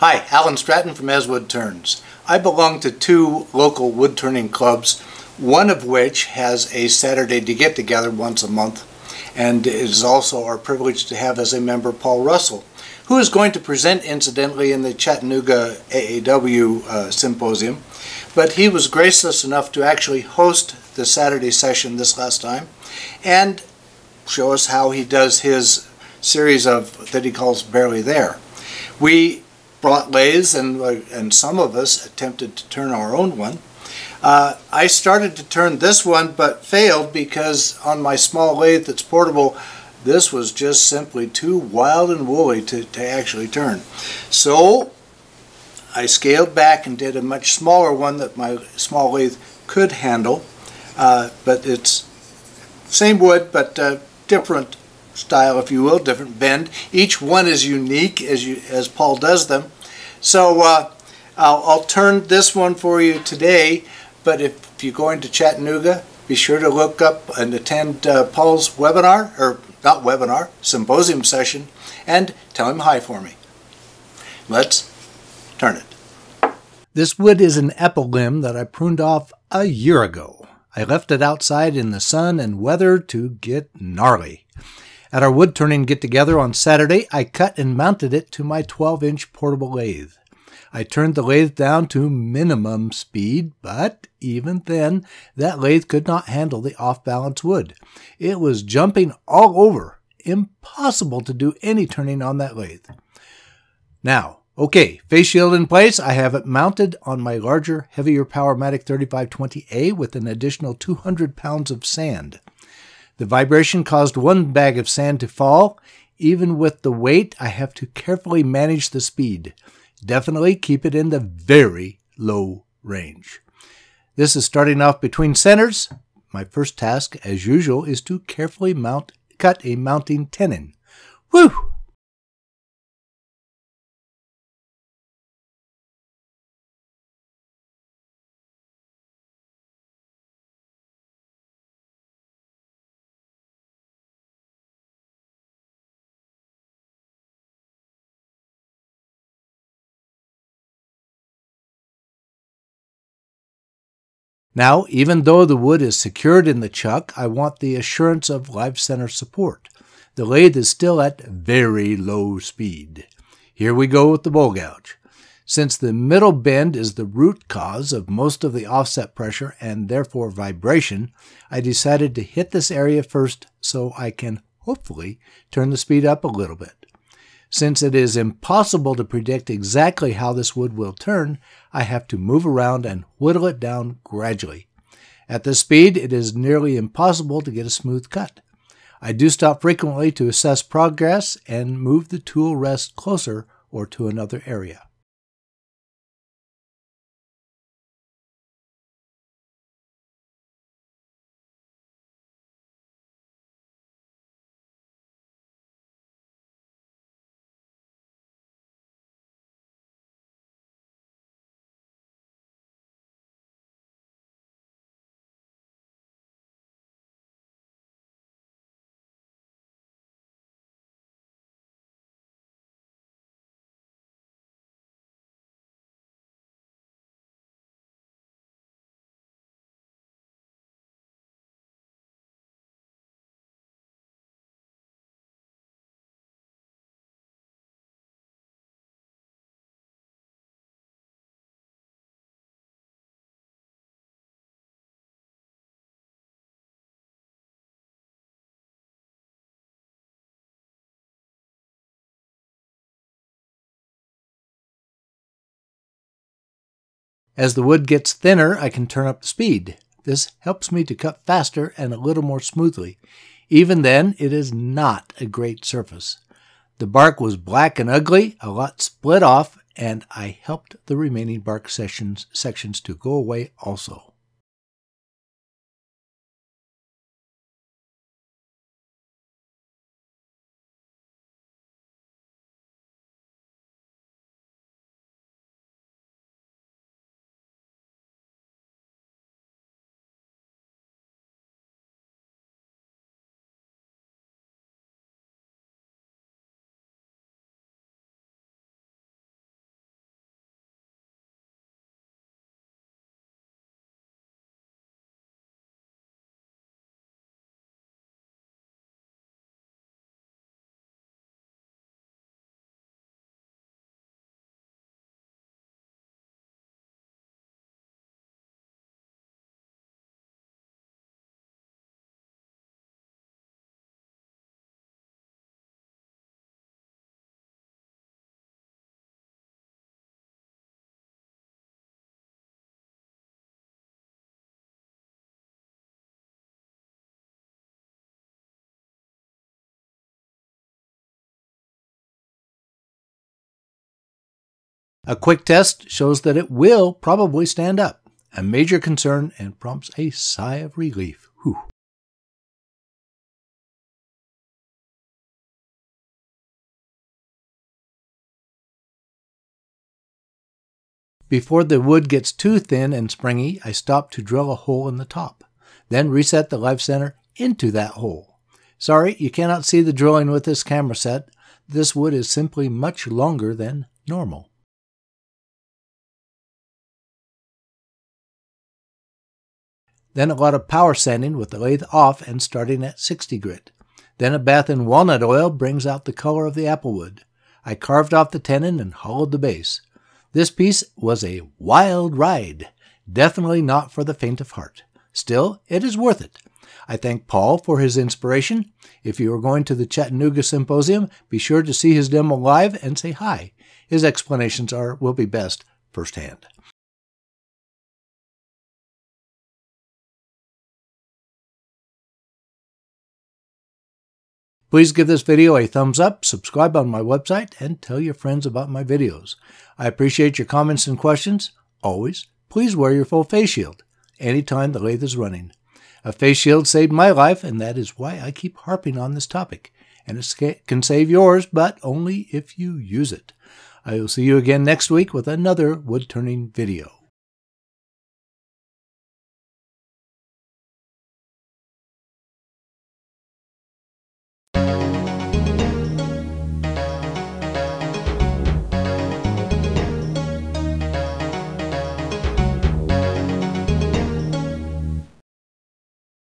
Hi, Alan Stratton from As Wood Turns. I belong to two local wood turning clubs, one of which has a Saturday to get together once a month, and it is also our privilege to have as a member Paul Russell, who is going to present incidentally in the Chattanooga AAW uh, symposium. But he was gracious enough to actually host the Saturday session this last time and show us how he does his series of that he calls Barely There. We brought lathes and, uh, and some of us attempted to turn our own one. Uh, I started to turn this one but failed because on my small lathe that's portable this was just simply too wild and woolly to, to actually turn. So I scaled back and did a much smaller one that my small lathe could handle uh, but it's same wood but uh, different style, if you will, different bend. Each one is unique as you as Paul does them. So uh, I'll, I'll, turn this one for you today, but if, if, you're going to Chattanooga, be sure to look up and attend uh, Paul's webinar, or not webinar, symposium session, and tell him hi for me. Let's turn it. This wood is an apple limb that I pruned off a year ago. I left it outside in the sun and weather to get gnarly. At our wood turning get together on Saturday, I cut and mounted it to my 12 inch portable lathe. I turned the lathe down to minimum speed, but even then, that lathe could not handle the off balance wood. It was jumping all over. Impossible to do any turning on that lathe. Now, okay, face shield in place. I have it mounted on my larger, heavier Powermatic 3520A with an additional 200 pounds of sand. The vibration caused one bag of sand to fall. Even with the weight, I have to carefully manage the speed. Definitely keep it in the very low range. This is starting off between centers. My first task, as usual, is to carefully mount, cut a mounting tenon. Whew! Now, even though the wood is secured in the chuck, I want the assurance of live center support. The lathe is still at very low speed. Here we go with the bowl gouge. Since the middle bend is the root cause of most of the offset pressure and therefore vibration, I decided to hit this area first so I can hopefully turn the speed up a little bit. Since it is impossible to predict exactly how this wood will turn, I have to move around and whittle it down gradually. At this speed, it is nearly impossible to get a smooth cut. I do stop frequently to assess progress and move the tool rest closer or to another area. As the wood gets thinner, I can turn up the speed. This helps me to cut faster and a little more smoothly. Even then, it is not a great surface. The bark was black and ugly, a lot split off, and I helped the remaining bark sections, sections to go away also. A quick test shows that it will probably stand up, a major concern and prompts a sigh of relief. Whew. Before the wood gets too thin and springy, I stop to drill a hole in the top, then reset the live center into that hole. Sorry, you cannot see the drilling with this camera set. This wood is simply much longer than normal. Then a lot of power sanding with the lathe off and starting at 60 grit. Then a bath in walnut oil brings out the color of the applewood. I carved off the tenon and hollowed the base. This piece was a wild ride, definitely not for the faint of heart. Still, it is worth it. I thank Paul for his inspiration. If you are going to the Chattanooga Symposium, be sure to see his demo live and say hi. His explanations are will be best firsthand. Please give this video a thumbs up, subscribe on my website, and tell your friends about my videos. I appreciate your comments and questions. Always, please wear your full face shield anytime the lathe is running. A face shield saved my life, and that is why I keep harping on this topic. And it can save yours, but only if you use it. I will see you again next week with another wood turning video.